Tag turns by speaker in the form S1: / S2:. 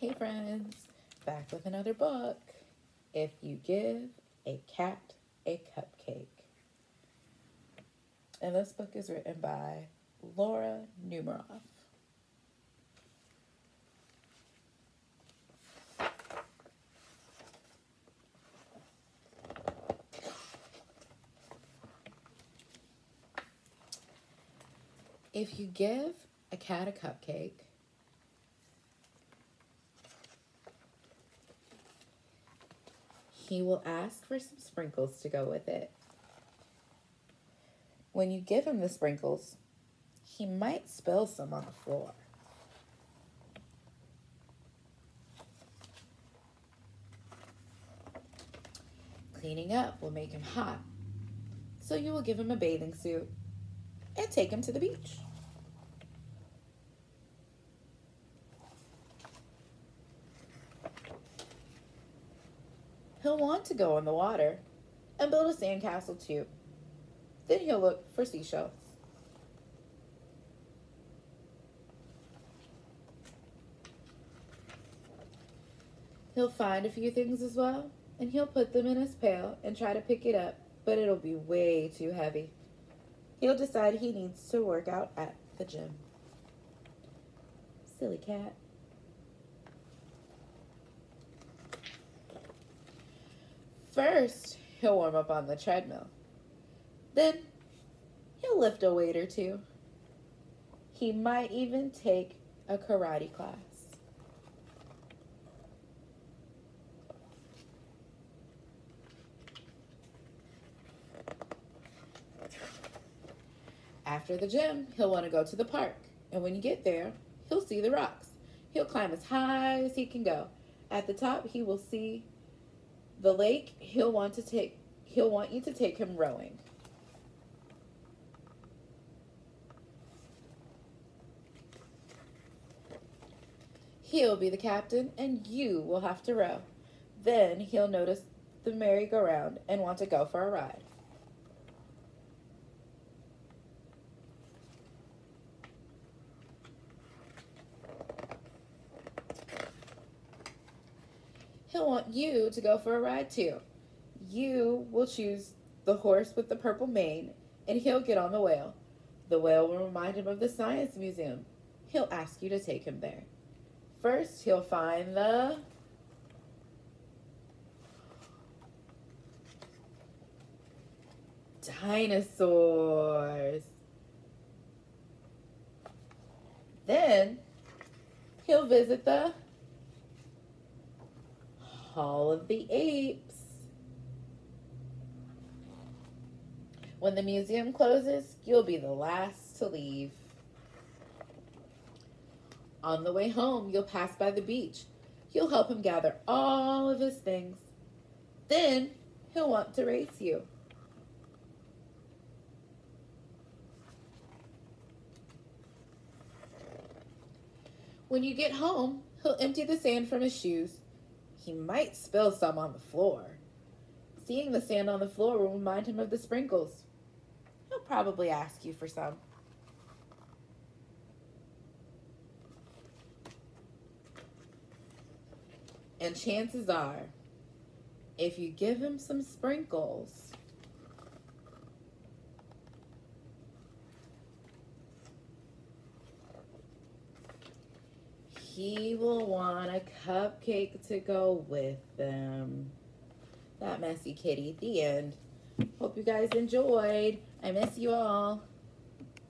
S1: Hey friends, back with another book. If you give a cat a cupcake. And this book is written by Laura Numeroff. If you give a cat a cupcake, he will ask for some sprinkles to go with it. When you give him the sprinkles, he might spill some on the floor. Cleaning up will make him hot, so you will give him a bathing suit and take him to the beach. He'll want to go in the water and build a sandcastle too. Then he'll look for seashells. He'll find a few things as well, and he'll put them in his pail and try to pick it up, but it'll be way too heavy. He'll decide he needs to work out at the gym. Silly cat. First, he'll warm up on the treadmill. Then, he'll lift a weight or two. He might even take a karate class. After the gym, he'll want to go to the park. And when you get there, he'll see the rocks. He'll climb as high as he can go. At the top, he will see the lake. He'll want to take he'll want you to take him rowing. He'll be the captain and you will have to row. Then he'll notice the merry-go-round and want to go for a ride. He'll want you to go for a ride too. You will choose the horse with the purple mane and he'll get on the whale. The whale will remind him of the science museum. He'll ask you to take him there. First, he'll find the dinosaurs. Then, he'll visit the Hall of the Apes. When the museum closes, you'll be the last to leave. On the way home, you'll pass by the beach. You'll help him gather all of his things. Then he'll want to race you. When you get home, he'll empty the sand from his shoes. He might spill some on the floor. Seeing the sand on the floor will remind him of the sprinkles. He'll probably ask you for some. And chances are, if you give him some sprinkles, he will want a cupcake to go with them. That messy kitty. The end. Hope you guys enjoyed. I miss you all.